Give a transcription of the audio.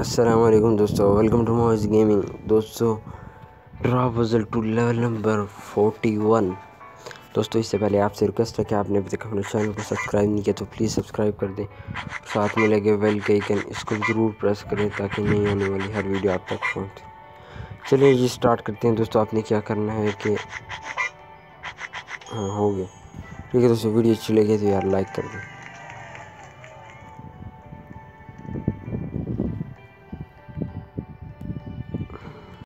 असलम दोस्तों। Welcome to Moj gaming दोस्तों draw puzzle two level number 41 दोस्तों, इससे पहले आपसे रिक्वेस्ट है कि आपने अभी तक हमारे चैनल को सब्सक्राइब नहीं किया तो प्लीज़ सब्सक्राइब कर दें। साथ में लगे बेल के आइकन इसको ज़रूर प्रेस करें ताकि नहीं आने वाली हर वीडियो आप तक पहुँचे। चलिए जी स्टार्ट करते हैं। दोस्तों, आपने क्या करना है कि हाँ हो गया। ठीक है, दोस्तों वीडियो अच्छी लगे तो यार लाइक कर दें।